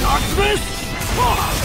Darkness!